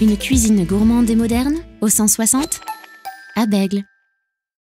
Une cuisine gourmande et moderne au 160 à Bègle.